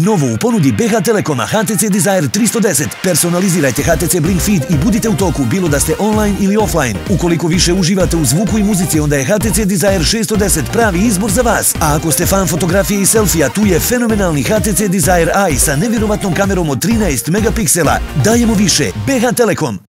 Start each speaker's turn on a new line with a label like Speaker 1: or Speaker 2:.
Speaker 1: Novo u ponudi BH Telekoma HTC Desire 310. Personalizirajte HTC Blink Feed i budite u toku, bilo da ste online ili offline. Ukoliko više uživate u zvuku i muzici, onda je HTC Desire 610 pravi izbor za vas. A ako ste fan fotografije i selfija, tu je fenomenalni HTC Desire i sa nevjerovatnom kamerom od 13 megapiksela. Dajemo više. BH Telekom.